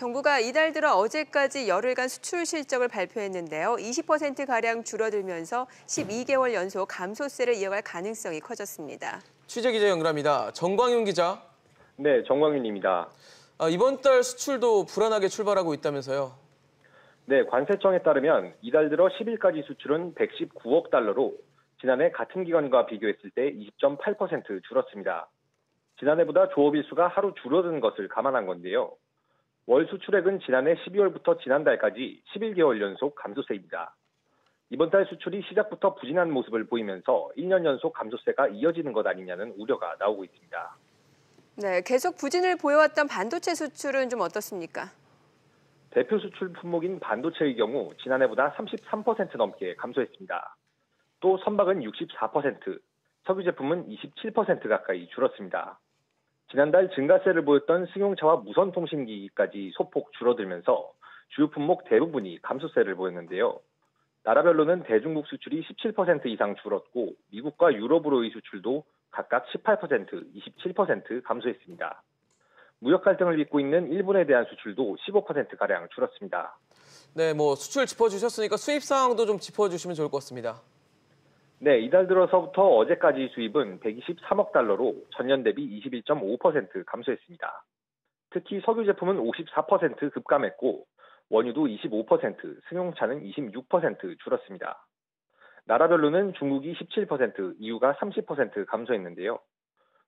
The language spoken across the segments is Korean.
정부가 이달 들어 어제까지 열흘간 수출 실적을 발표했는데요. 20%가량 줄어들면서 12개월 연속 감소세를 이어갈 가능성이 커졌습니다. 취재 기자 연결합니다. 정광윤 기자. 네, 정광윤입니다. 아, 이번 달 수출도 불안하게 출발하고 있다면서요. 네, 관세청에 따르면 이달 들어 10일까지 수출은 119억 달러로 지난해 같은 기간과 비교했을 때 20.8% 줄었습니다. 지난해보다 조업일 수가 하루 줄어든 것을 감안한 건데요. 월 수출액은 지난해 12월부터 지난달까지 11개월 연속 감소세입니다. 이번 달 수출이 시작부터 부진한 모습을 보이면서 1년 연속 감소세가 이어지는 것 아니냐는 우려가 나오고 있습니다. 네, 계속 부진을 보여왔던 반도체 수출은 좀 어떻습니까? 대표 수출 품목인 반도체의 경우 지난해보다 33% 넘게 감소했습니다. 또 선박은 64%, 석유 제품은 27% 가까이 줄었습니다. 지난달 증가세를 보였던 승용차와 무선통신기기까지 소폭 줄어들면서 주요 품목 대부분이 감소세를 보였는데요. 나라별로는 대중국 수출이 17% 이상 줄었고 미국과 유럽으로의 수출도 각각 18%, 27% 감소했습니다. 무역 갈등을 빚고 있는 일본에 대한 수출도 15%가량 줄었습니다. 네, 뭐 수출 짚어주셨으니까 수입 상황도 좀 짚어주시면 좋을 것 같습니다. 네, 이달 들어서부터 어제까지 수입은 123억 달러로 전년 대비 21.5% 감소했습니다. 특히 석유 제품은 54% 급감했고 원유도 25%, 승용차는 26% 줄었습니다. 나라별로는 중국이 17%, EU가 30% 감소했는데요.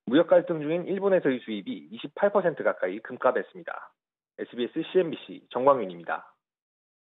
무역 갈등 중인 일본에서의 수입이 28% 가까이 금값했습니다. SBS CNBC 정광윤입니다.